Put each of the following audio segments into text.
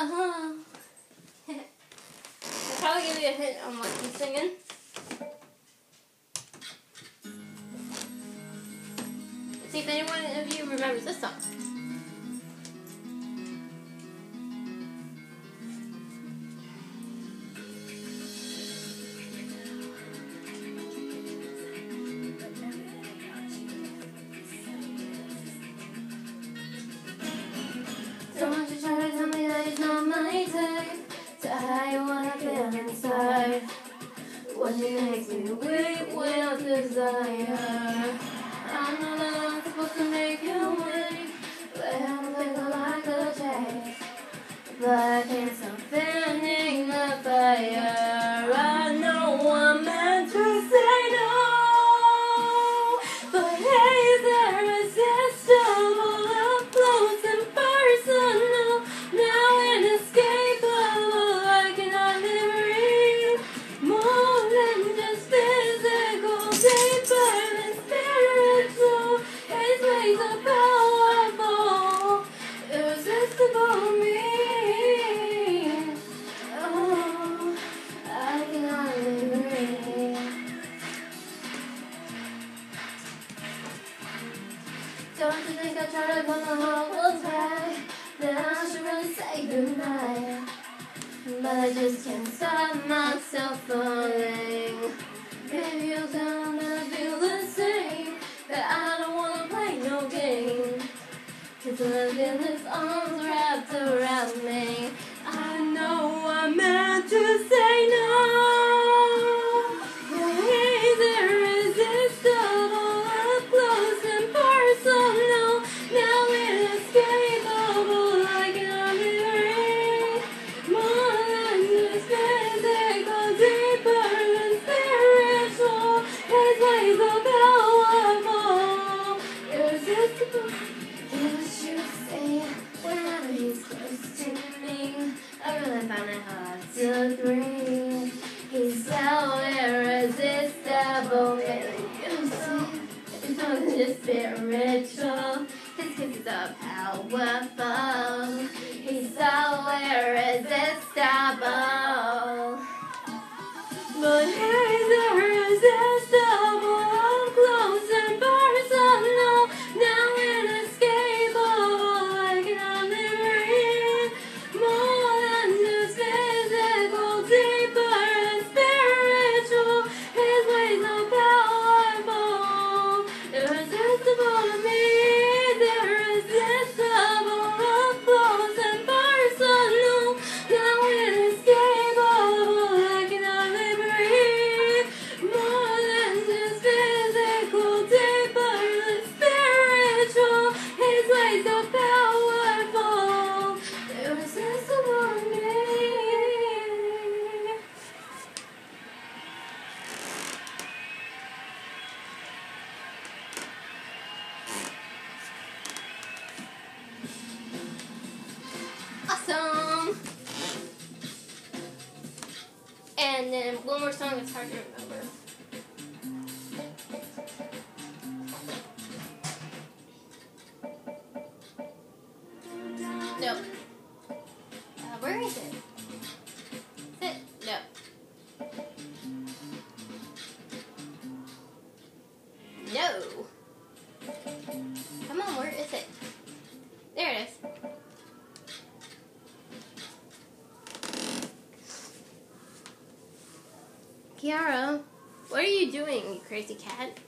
Uh-huh. I'll probably give you a hint on what he's singing. See if anyone of you remembers this song. I feel inside. What makes me weak with desire. I know that I'm supposed to make you wait But I don't feel like a chase But I stop But I just can't stop myself falling. Maybe you'll tell me I feel the same. That I don't wanna play no game. Cause love in its arms wrapped around me. Breathe. He's so irresistible, it's not just spiritual. His kisses are powerful. He's so irresistible. But then one more song that's hard to remember. No. Uh, where is it? Is it? No. No. Come on, Kiara, what are you doing, you crazy cat?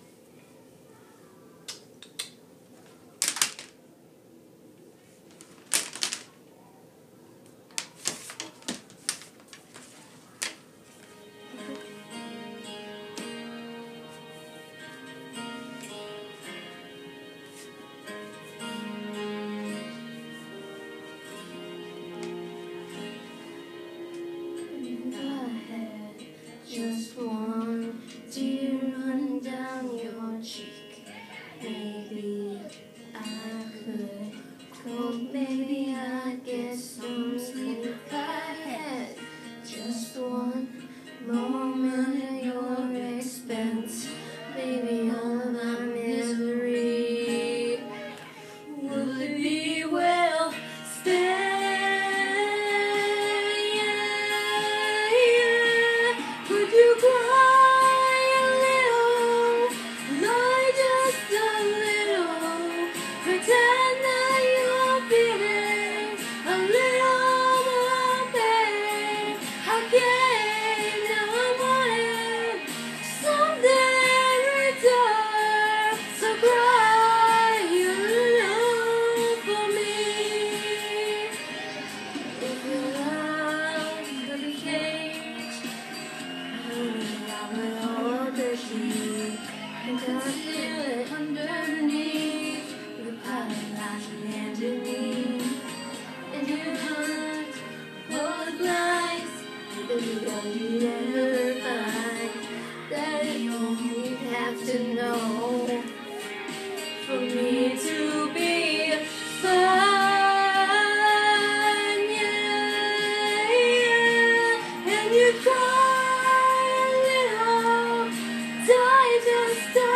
to know for me to be fine, Yeah, yeah. And you cry and it all died just.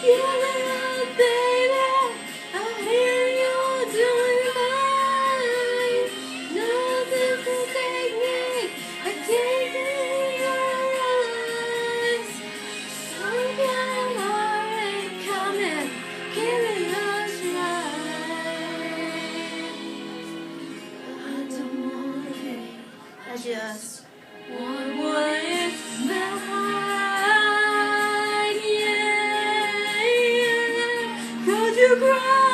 Yeah. cry.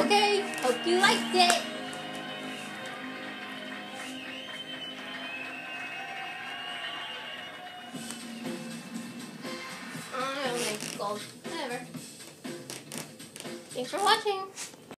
Okay, hope you liked it.